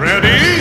Ready?